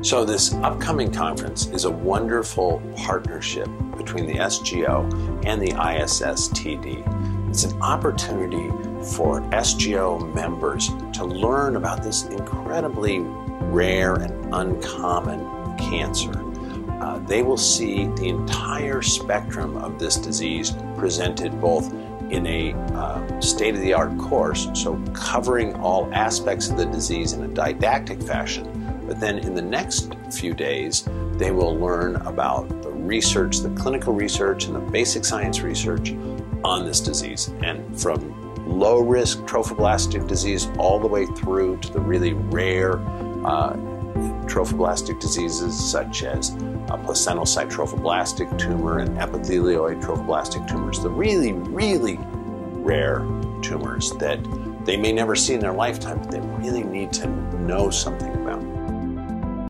So, this upcoming conference is a wonderful partnership between the SGO and the ISSTD. It's an opportunity for SGO members to learn about this incredibly rare and uncommon cancer. Uh, they will see the entire spectrum of this disease presented both in a uh, state of the art course, so covering all aspects of the disease in a didactic fashion but then in the next few days, they will learn about the research, the clinical research, and the basic science research on this disease. And from low risk trophoblastic disease all the way through to the really rare uh, trophoblastic diseases such as a placental site trophoblastic tumor and epithelioid trophoblastic tumors, the really, really rare tumors that they may never see in their lifetime, but they really need to know something about.